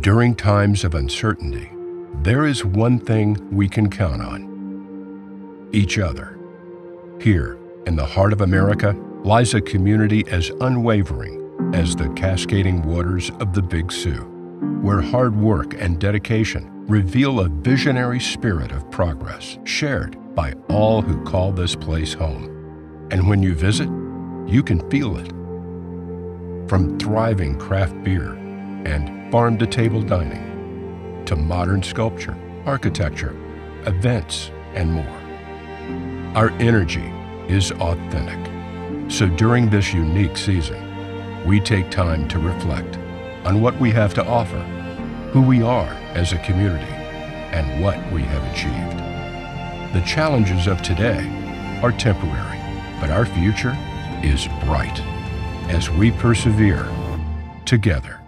During times of uncertainty, there is one thing we can count on each other. Here, in the heart of America, lies a community as unwavering as the cascading waters of the Big Sioux, where hard work and dedication reveal a visionary spirit of progress shared by all who call this place home. And when you visit, you can feel it. From thriving craft beer and farm to table dining, to modern sculpture, architecture, events, and more. Our energy is authentic. So during this unique season, we take time to reflect on what we have to offer, who we are as a community, and what we have achieved. The challenges of today are temporary, but our future is bright as we persevere together.